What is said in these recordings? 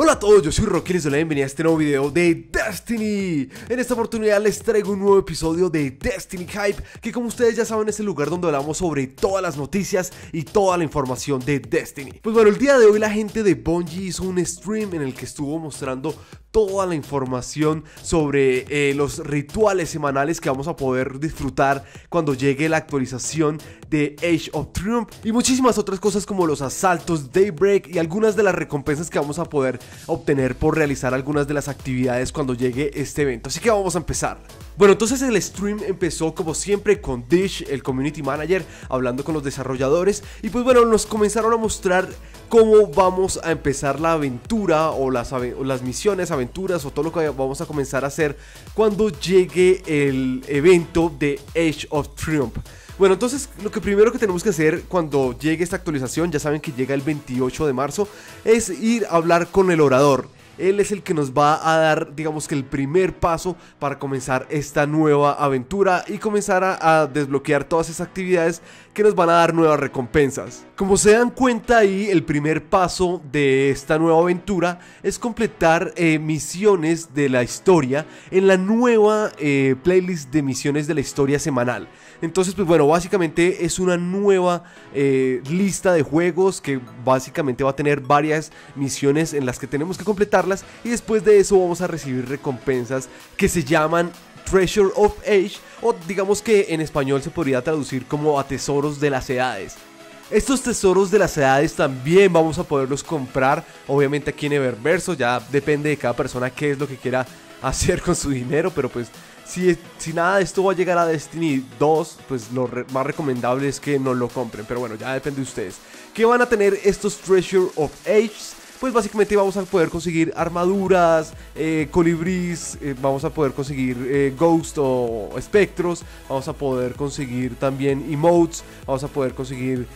Hola a todos, yo soy Rocky y les doy bienvenida a este nuevo video de Destiny. En esta oportunidad les traigo un nuevo episodio de Destiny Hype Que como ustedes ya saben es el lugar donde hablamos sobre todas las noticias y toda la información de Destiny. Pues bueno, el día de hoy la gente de Bungie hizo un stream en el que estuvo mostrando toda la información sobre eh, los rituales semanales que vamos a poder disfrutar cuando llegue la actualización de Age of Triumph y muchísimas otras cosas como los asaltos Daybreak y algunas de las recompensas que vamos a poder obtener por realizar algunas de las actividades cuando llegue este evento. Así que vamos a empezar. Bueno, entonces el stream empezó como siempre con Dish, el community manager, hablando con los desarrolladores y pues bueno, nos comenzaron a mostrar cómo vamos a empezar la aventura o las, misiones, aventuras o todo lo que vamos a comenzar a hacer cuando llegue el evento de Age of Triumph. Bueno, entonces lo que primero que tenemos que hacer cuando llegue esta actualización, ya saben que llega el 28 de marzo, es ir a hablar con el orador. Él es el que nos va a dar, digamos que el primer paso para comenzar esta nueva aventura y comenzar a, desbloquear todas esas actividades que nos van a dar nuevas recompensas. Como se dan cuenta ahí, el primer paso de esta nueva aventura es completar eh, misiones de la historia en la nueva eh, playlist de misiones de la historia semanal. Entonces, pues bueno, básicamente es una nueva eh, lista de juegos que básicamente va a tener varias misiones en las que tenemos que y después de eso vamos a recibir recompensas que se llaman Treasure of Age o digamos que en español se podría traducir como a tesoros de las edades. Estos tesoros de las edades también vamos a poderlos comprar, obviamente aquí en Eververso, ya depende de cada persona qué es lo que quiera hacer con su dinero, pero pues si, si nada de esto va a llegar a Destiny 2, pues lo más recomendable es que no lo compren. Pero bueno, ya depende de ustedes. ¿Qué van a tener estos Treasure of Ages? Pues básicamente vamos a poder conseguir armaduras, eh, colibrís, eh, vamos a poder conseguir eh, ghost o espectros, vamos a poder conseguir también emotes, vamos a poder conseguir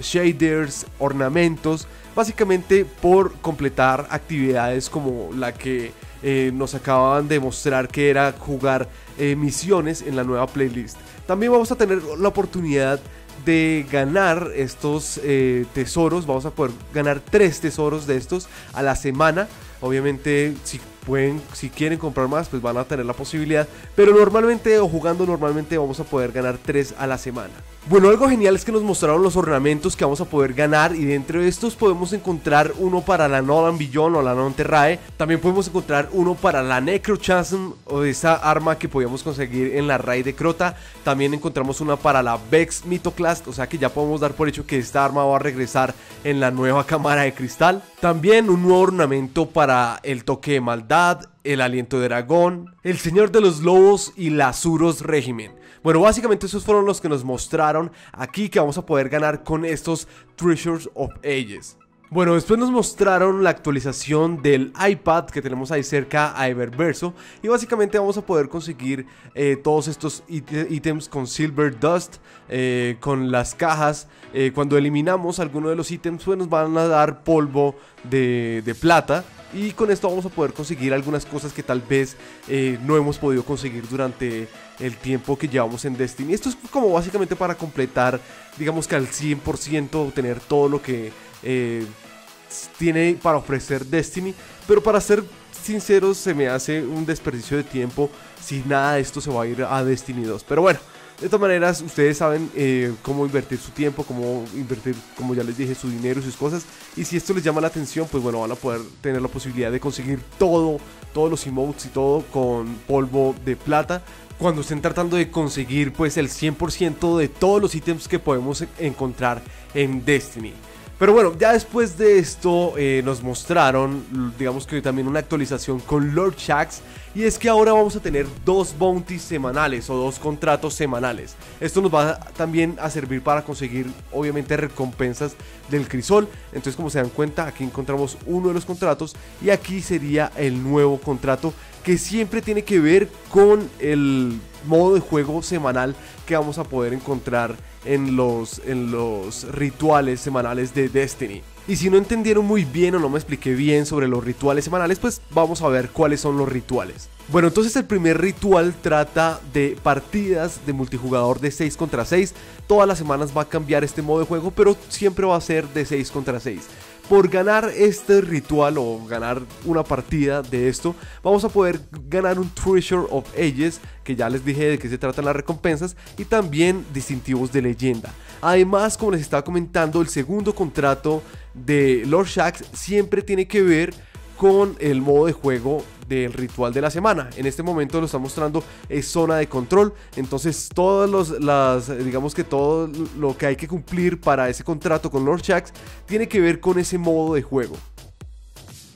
shaders, ornamentos, básicamente por completar actividades como la que eh, nos acababan de mostrar que era jugar eh, misiones en la nueva playlist. También vamos a tener la oportunidad de ganar estos eh, tesoros. Vamos a poder ganar tres tesoros de estos a la semana. Obviamente, si pueden, si quieren comprar más, pues van a tener la posibilidad. Pero normalmente, o jugando normalmente, vamos a poder ganar tres a la semana. Bueno, algo genial es que nos mostraron los ornamentos que vamos a poder ganar y dentro de estos podemos encontrar uno para la Nolan Billon o la Non Terrae. También podemos encontrar uno para la Necrochasm o esa arma que podíamos conseguir en la raid de Crota. También encontramos una para la Vex Mythoclast, o sea que ya podemos dar por hecho que esta arma va a regresar en la nueva cámara de cristal. También un nuevo ornamento para el toque de maldad, el aliento de dragón, el señor de los lobos y la Suros Regimen. Bueno, básicamente esos fueron los que nos mostraron aquí que vamos a poder ganar con estos Treasures of Ages. Bueno, después nos mostraron la actualización del iPad que tenemos ahí cerca a Eververso y básicamente vamos a poder conseguir eh, todos estos ítems con Silver Dust, eh, con las cajas. Eh, cuando eliminamos alguno de los ítems pues nos van a dar polvo de, plata y con esto vamos a poder conseguir algunas cosas que tal vez no hemos podido conseguir durante el tiempo que llevamos en Destiny. Esto es como básicamente para completar, digamos que al 100% tener todo lo que eh, tiene para ofrecer Destiny. Pero para ser sinceros se me hace un desperdicio de tiempo si nada de esto se va a ir a Destiny 2. Pero bueno. De todas maneras, ustedes saben eh, cómo invertir su tiempo, cómo invertir, como ya les dije, su dinero y sus cosas. Y si esto les llama la atención, pues bueno, van a poder tener la posibilidad de conseguir todo, todos los emotes y todo con polvo de plata. Cuando estén tratando de conseguir pues el 100% de todos los ítems que podemos encontrar en Destiny. Pero bueno, ya después de esto eh, nos mostraron, digamos que también una actualización con Lord Shax. Y es que ahora vamos a tener dos bounties semanales o dos contratos semanales. Esto nos va también a servir para conseguir obviamente recompensas del crisol. Entonces como se dan cuenta aquí encontramos uno de los contratos y aquí sería el nuevo contrato que siempre tiene que ver con el modo de juego semanal que vamos a poder encontrar en los, en los rituales semanales de Destiny. Y si no entendieron muy bien o no me expliqué bien sobre los rituales semanales, pues vamos a ver cuáles son los rituales. Bueno, entonces el primer ritual trata de partidas de multijugador de 6 contra 6. Todas las semanas va a cambiar este modo de juego, pero siempre va a ser de 6 contra 6. Por ganar este ritual o ganar una partida de esto, vamos a poder ganar un Treasure of Ages, que ya les dije de qué se tratan las recompensas, y también distintivos de leyenda. Además, como les estaba comentando, el segundo contrato de Lord Shax siempre tiene que ver con el modo de juego del ritual de la semana. En este momento lo está mostrando es zona de control. Entonces, todas los, las, digamos que todo lo que hay que cumplir para ese contrato con Lord Shax tiene que ver con ese modo de juego.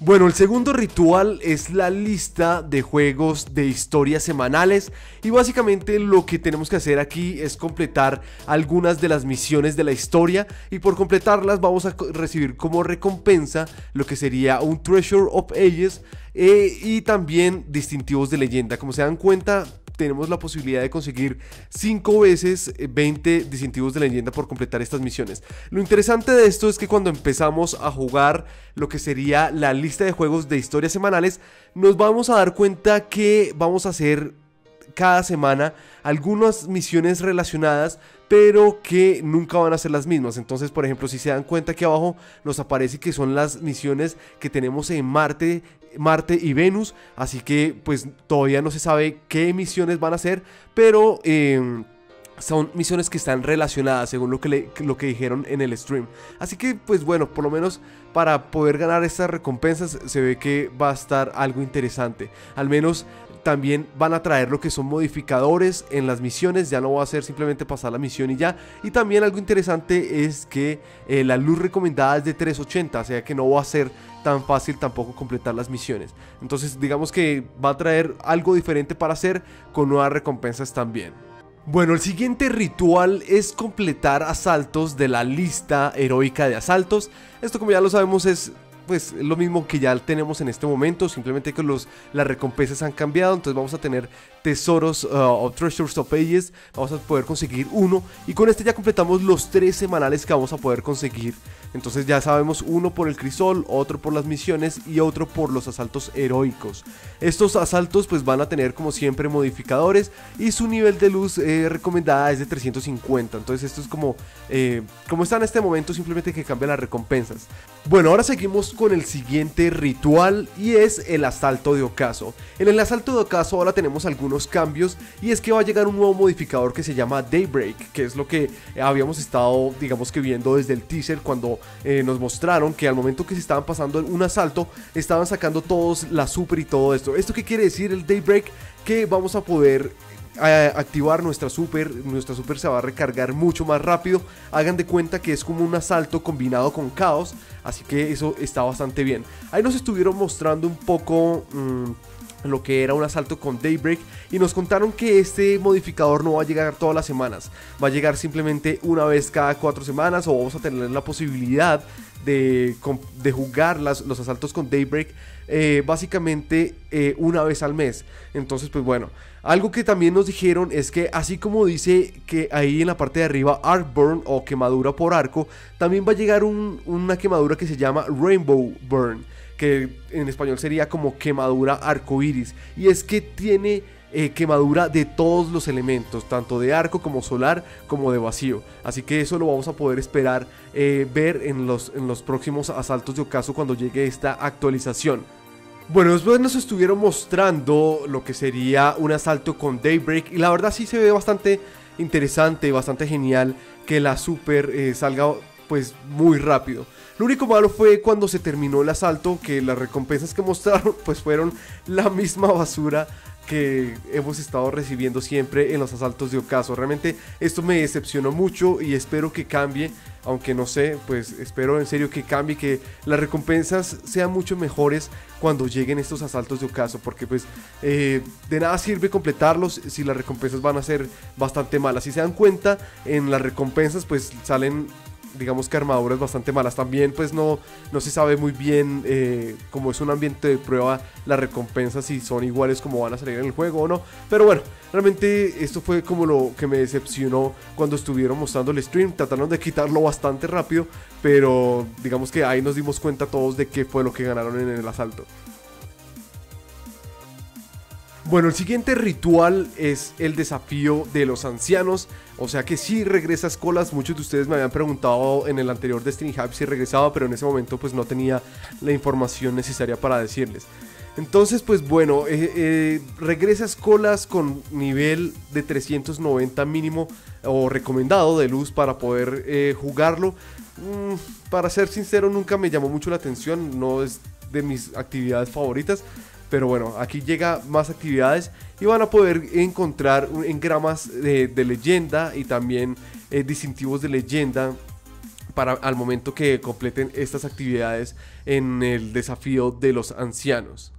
Bueno, el segundo ritual es la lista de juegos de historias semanales y básicamente lo que tenemos que hacer aquí es completar algunas de las misiones de la historia y por completarlas vamos a recibir como recompensa lo que sería un Treasure of Ages eh, y también distintivos de leyenda. Como se dan cuenta, tenemos la posibilidad de conseguir 5 veces 20 eh, distintivos de leyenda por completar estas misiones. Lo interesante de esto es que cuando empezamos a jugar lo que sería la lista de juegos de historias semanales, nos vamos a dar cuenta que vamos a hacer cada semana algunas misiones relacionadas pero que nunca van a ser las mismas. Entonces, por ejemplo, si se dan cuenta que abajo nos aparece que son las misiones que tenemos en Marte, Marte y Venus, así que pues todavía no se sabe qué misiones van a ser, pero em, son misiones que están relacionadas según lo que, lo que dijeron en el stream. Así que pues bueno, por lo menos para poder ganar estas recompensas se ve que va a estar algo interesante. Al menos también van a traer lo que son modificadores en las misiones, ya no va a ser simplemente pasar la misión y ya. Y también algo interesante es que eh, la luz recomendada es de 380, o sea que no va a ser tan fácil tampoco completar las misiones. Entonces digamos que va a traer algo diferente para hacer con nuevas recompensas también. Bueno, el siguiente ritual es completar asaltos de la lista heroica de asaltos. Esto como ya lo sabemos es pues lo mismo que ya tenemos en este momento, simplemente que los, las recompensas han cambiado, entonces vamos a tener tesoros uh, o treasures of ages, vamos a poder conseguir uno y con este ya completamos los tres semanales que vamos a poder conseguir. Entonces ya sabemos uno por el crisol, otro por las misiones y otro por los asaltos heroicos. Estos asaltos pues van a tener como siempre modificadores y su nivel de luz eh, recomendada es de 350. Entonces esto es como, eh, como está en este momento simplemente que cambia las recompensas. Bueno, ahora seguimos con el siguiente ritual y es el asalto de ocaso. En el asalto de ocaso ahora tenemos algunos cambios y es que va a llegar un nuevo modificador que se llama Daybreak, que es lo que habíamos estado digamos que viendo desde el teaser cuando eh, nos mostraron que al momento que se estaban pasando un asalto estaban sacando todos la super y todo esto. ¿Esto qué quiere decir el Daybreak? Que vamos a poder activar nuestra super, nuestra super se va a recargar mucho más rápido. Hagan de cuenta que es como un asalto combinado con caos, así que eso está bastante bien. Ahí nos estuvieron mostrando un poco... Mm, lo que era un asalto con Daybreak y nos contaron que este modificador no va a llegar todas las semanas, va a llegar simplemente una vez cada cuatro semanas o vamos a tener la posibilidad de, jugar los asaltos con Daybreak eh, básicamente eh, una vez al mes. Entonces, pues bueno, algo que también nos dijeron es que así como dice que ahí en la parte de arriba Arc Burn o quemadura por arco, también va a llegar una quemadura que se llama Rainbow Burn, que en español sería como quemadura arco iris. Y es que tiene eh, quemadura de todos los elementos, tanto de arco como solar como de vacío. Así que eso lo vamos a poder esperar eh, ver en los, en los próximos asaltos de ocaso cuando llegue esta actualización. Bueno, después nos estuvieron mostrando lo que sería un asalto con Daybreak y la verdad sí se ve bastante interesante, bastante genial que la super eh, salga pues muy rápido. Lo único malo fue cuando se terminó el asalto que las recompensas que mostraron pues fueron la misma basura que hemos estado recibiendo siempre en los asaltos de ocaso. Realmente esto me decepcionó mucho y espero que cambie, aunque no sé, pues espero en serio que cambie, que las recompensas sean mucho mejores cuando lleguen estos asaltos de ocaso, porque pues eh, de nada sirve completarlos si las recompensas van a ser bastante malas. Si se dan cuenta, en las recompensas pues salen digamos que armaduras bastante malas. También pues no, no se sabe muy bien eh, como es un ambiente de prueba las recompensas si son iguales como van a salir en el juego o no. Pero bueno, realmente esto fue como lo que me decepcionó cuando estuvieron mostrando el stream. Trataron de quitarlo bastante rápido, pero digamos que ahí nos dimos cuenta todos de qué fue lo que ganaron en el asalto. Bueno, el siguiente ritual es el desafío de los ancianos. O sea que si regresa a Escolas, muchos de ustedes me habían preguntado en el anterior Destiny Hype si regresaba, pero en ese momento pues no tenía la información necesaria para decirles. Entonces, pues bueno, eh, eh, regresa a Escolas con nivel de 390 mínimo o recomendado de luz para poder eh, jugarlo. Mm, para ser sincero, nunca me llamó mucho la atención, no es de mis actividades favoritas. Pero bueno, aquí llega más actividades y van a poder encontrar engramas de, leyenda y también eh, distintivos de leyenda para al momento que completen estas actividades en el desafío de los ancianos.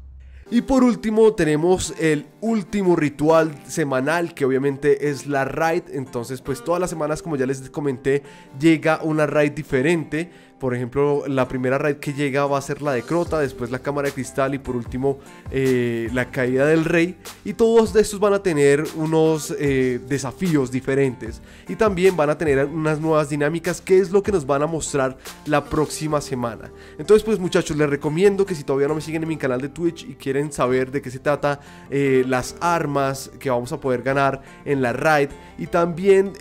Y por último tenemos el último ritual semanal que obviamente es la raid. Entonces pues todas las semanas como ya les comenté llega una raid diferente por ejemplo, la primera raid que llega va a ser la de Crota, después la cámara de cristal y por último eh, la caída del rey. Y todos estos van a tener unos eh, desafíos diferentes. Y también van a tener unas nuevas dinámicas que es lo que nos van a mostrar la próxima semana. Entonces pues muchachos, les recomiendo que si todavía no me siguen en mi canal de Twitch y quieren saber de qué se trata eh, las armas que vamos a poder ganar en la raid y también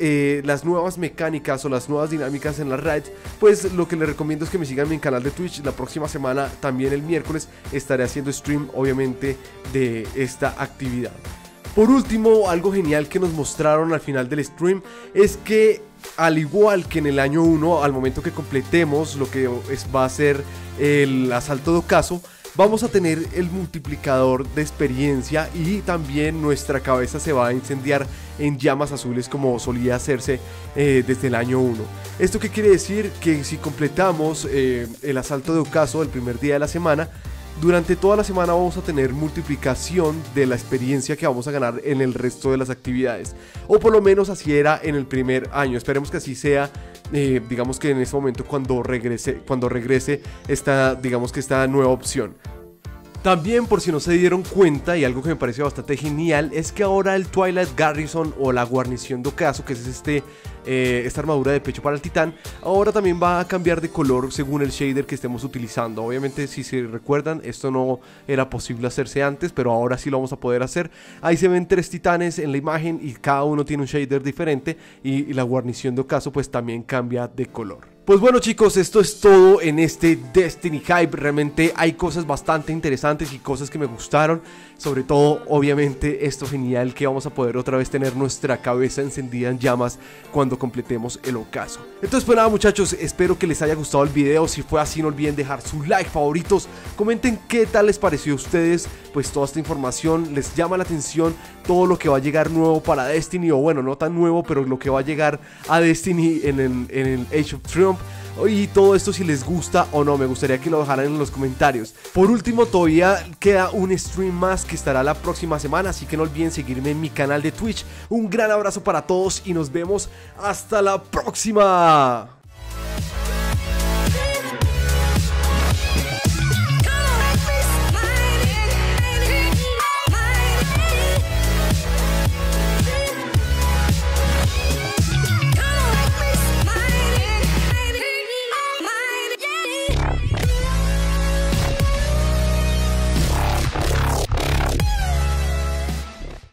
las nuevas mecánicas o las nuevas dinámicas en la raid, pues lo que les recomiendo es que me sigan en mi canal de Twitch. La próxima semana, también el miércoles, estaré haciendo stream, obviamente, de esta actividad. Por último, algo genial que nos mostraron al final del stream es que al igual que en el año 1, al momento que completemos lo que es, va a ser el asalto de ocaso, vamos a tener el multiplicador de experiencia y también nuestra cabeza se va a incendiar en llamas azules como solía hacerse eh, desde el año 1. ¿Esto qué quiere decir? Que si completamos eh, el asalto de ocaso el primer día de la semana, durante toda la semana vamos a tener multiplicación de la experiencia que vamos a ganar en el resto de las actividades. O por lo menos así era en el primer año. Esperemos que así sea. Eh, digamos que en este momento cuando regrese, cuando regrese esta, digamos que esta nueva opción. También por si no se dieron cuenta y algo que me parece bastante genial es que ahora el Twilight Garrison o la guarnición de ocaso, que es este eh, esta armadura de pecho para el titán, ahora también va a cambiar de color según el shader que estemos utilizando. Obviamente si se recuerdan, esto no era posible hacerse antes, pero ahora sí lo vamos a poder hacer. Ahí se ven tres titanes en la imagen y cada uno tiene un shader diferente y, y la guarnición de ocaso pues también cambia de color. Pues bueno chicos, esto es todo en este Destiny Hype. Realmente hay cosas bastante interesantes y cosas que me gustaron. Sobre todo, obviamente, esto genial que vamos a poder otra vez tener nuestra cabeza encendida en llamas cuando completemos el ocaso. Entonces pues nada muchachos, espero que les haya gustado el video. Si fue así no olviden dejar su like, favoritos. Comenten qué tal les pareció a ustedes pues toda esta información. Les llama la atención todo lo que va a llegar nuevo para Destiny. O bueno, no tan nuevo, pero lo que va a llegar a Destiny en el, en el Age of Triumph y todo esto si les gusta o no, me gustaría que lo dejaran en los comentarios. Por último, todavía queda un stream más que estará la próxima semana, así que no olviden seguirme en mi canal de Twitch. Un gran abrazo para todos y nos vemos hasta la próxima.